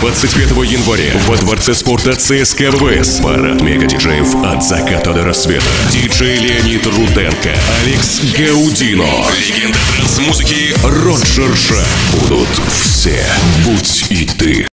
25 января во Дворце спорта ЦСКА ВВС. Парад мега-диджеев от заката до рассвета. Диджей Леонид Руденко, Алекс Гаудино, легенда транс-музыки Роджер Ша. Будут все. Будь и ты.